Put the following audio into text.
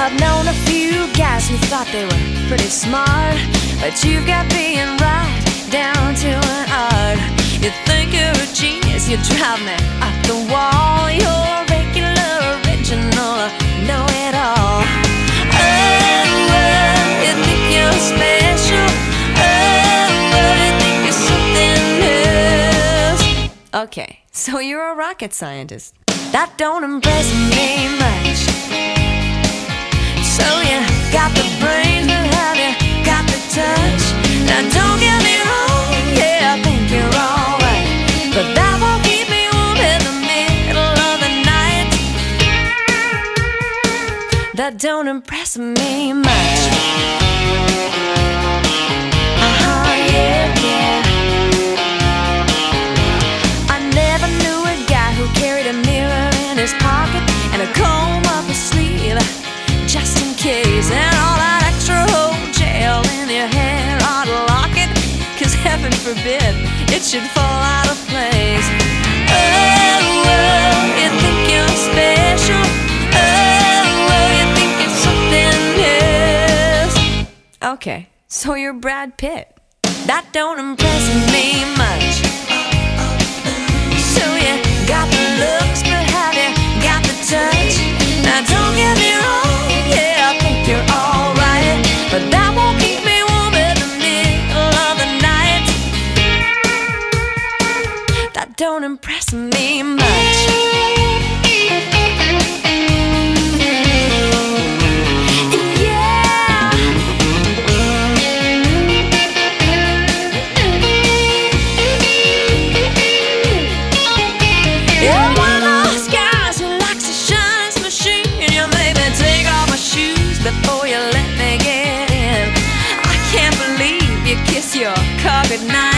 I've known a few guys who thought they were pretty smart, but you've got being right down to an art. You think you're a genius, you drive me up the wall. You're a regular, original, know it all. Oh, you think you're special. Oh, you think you're something else. Okay, so you're a rocket scientist. That don't impress me much. Got the brains, but got the touch? Now don't get me wrong, yeah, I think you're alright, but that won't keep me warm in the middle of the night. That don't impress me much. Forbid it should fall out of place. Oh. Oh. Okay, so you're Brad Pitt. That don't impress me much. Take off my shoes before you let me get in. I can't believe you kiss your car goodnight.